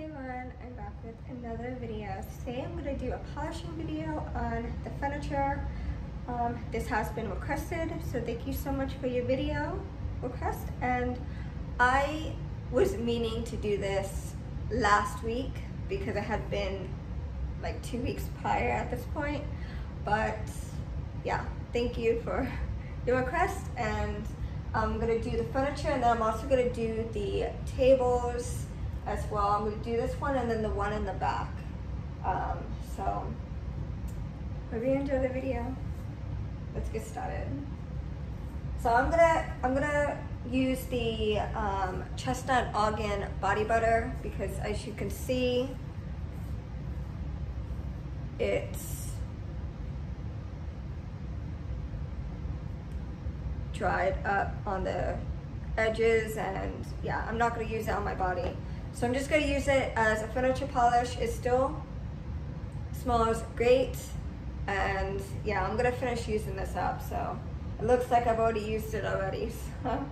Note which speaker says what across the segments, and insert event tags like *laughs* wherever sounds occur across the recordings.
Speaker 1: Everyone, I'm back with another video. Today I'm going to do a polishing video on the furniture. Um, this has been requested, so thank you so much for your video request. And I was meaning to do this last week because it had been like two weeks prior at this point. But yeah, thank you for *laughs* your request. And I'm going to do the furniture and then I'm also going to do the tables as well. I'm going to do this one and then the one in the back. Um, so, hope you enjoy the video. Let's get started. So I'm gonna I'm gonna use the um, chestnut Ogden body butter because as you can see, it's dried up on the edges and yeah, I'm not gonna use it on my body. So I'm just gonna use it as a furniture polish. It still smells great. And yeah, I'm gonna finish using this up. So it looks like I've already used it already. *laughs* So.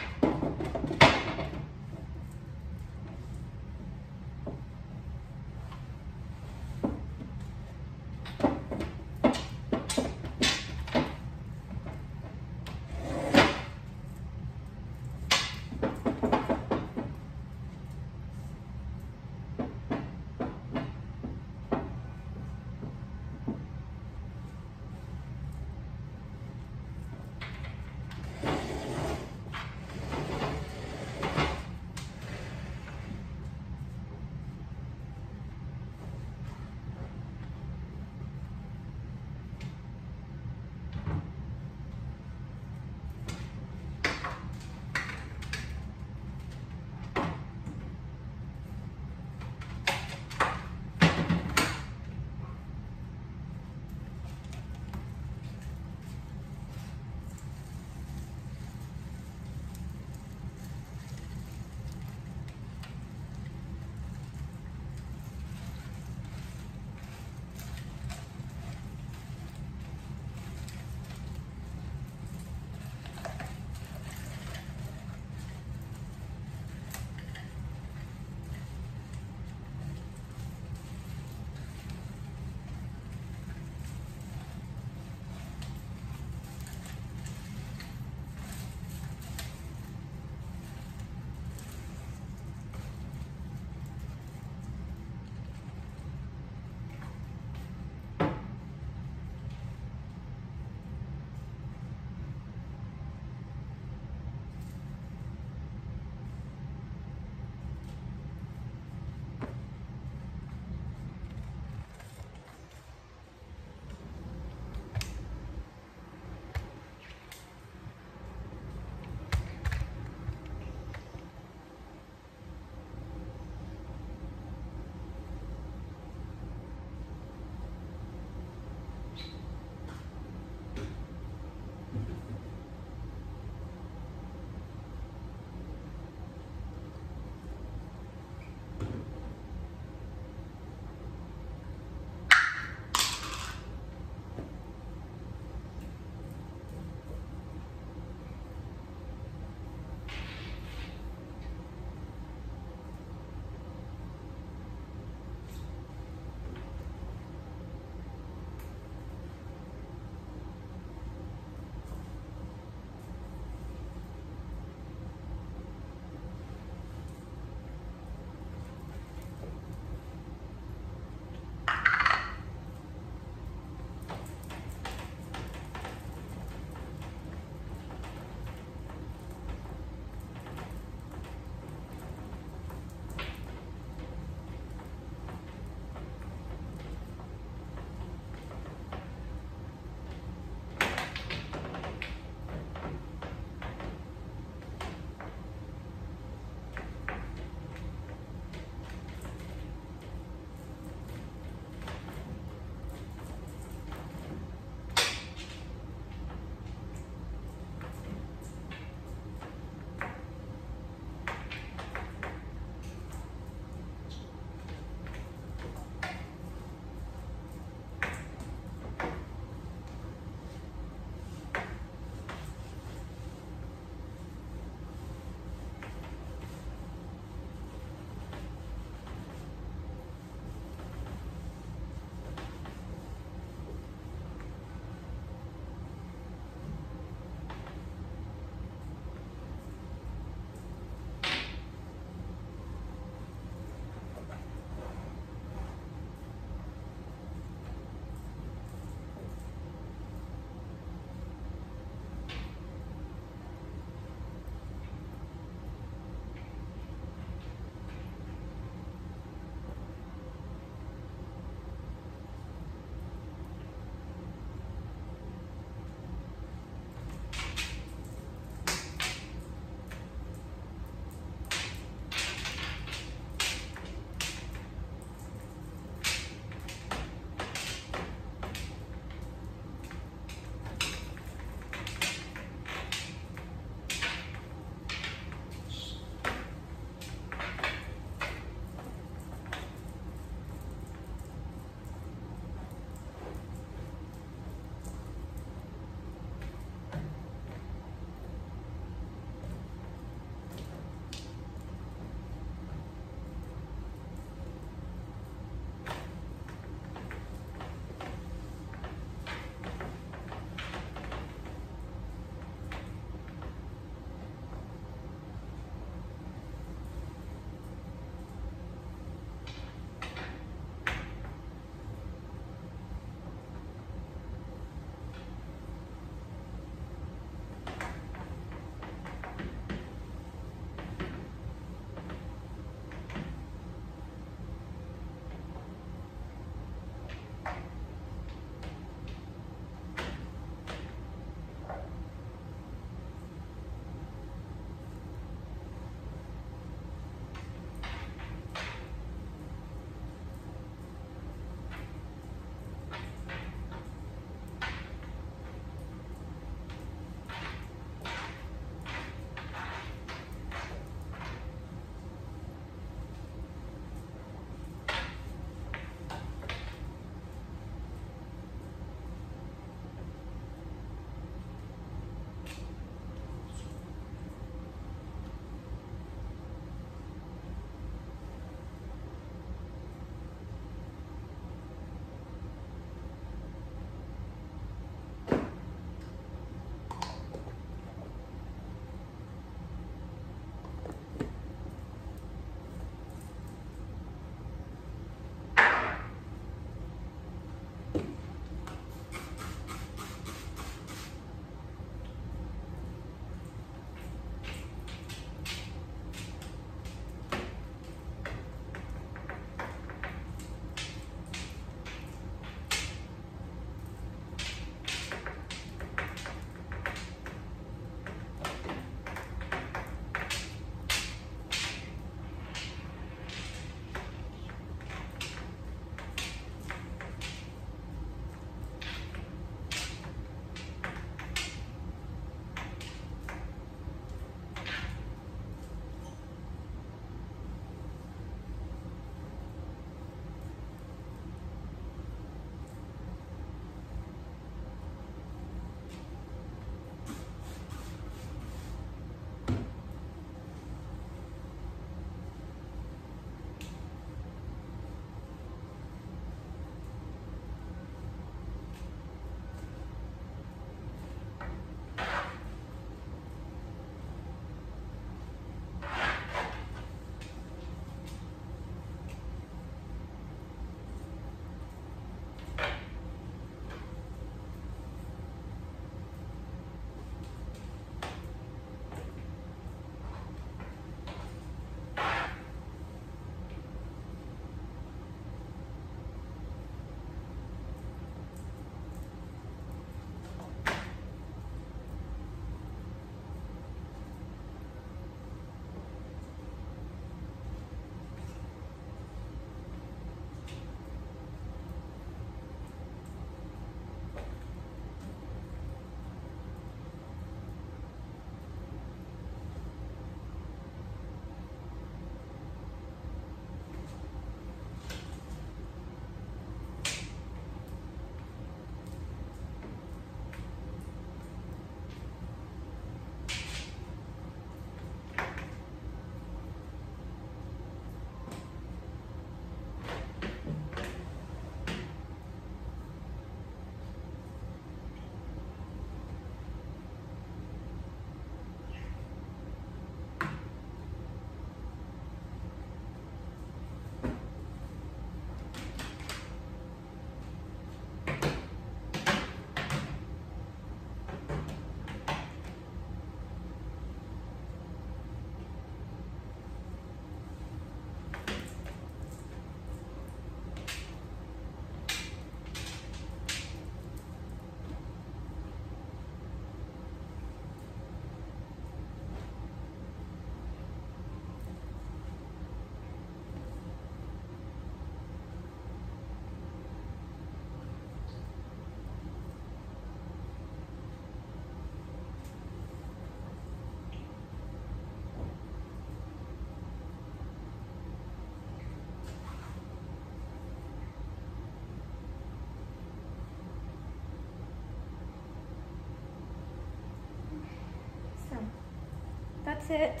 Speaker 1: It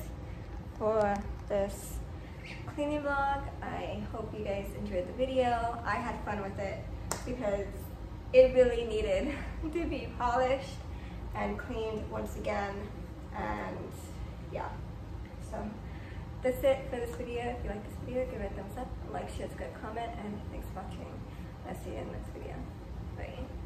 Speaker 1: for this cleaning vlog. I hope you guys enjoyed the video. I had fun with it because it really needed *laughs* to be polished and cleaned once again. And yeah, so that's it for this video. If you like this video, give it a thumbs up, like, share, subscribe, comment, and thanks for watching. I'll see you in the next video. Bye.